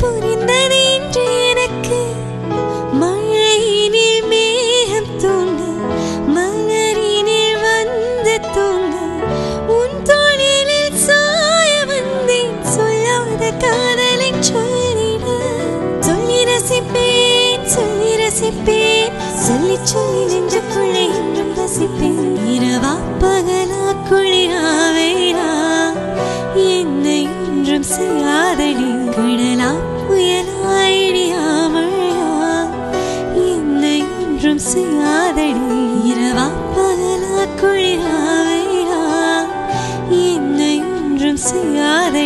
புரிந்தது இன்று எனக்கு மழையினில் மேகம் தூங்க மலரினில் வந்து தூங்க உன் தோழில் சாய வந்தேன். சொல்லாத காதலை சொல்லிட. சொல்லி ரசிப்பேன் சொல்லி சொல்லி சொல்லி நெஞ்சுக்குள்ளே என்றும் ரசிப்பேன். செய்யாதடி கடலா புயலா என்னை ஒன்றும் செய்யாதடி இரவா பகலா குளிராவேரா என்னை ஒன்றும் செய்யாதடி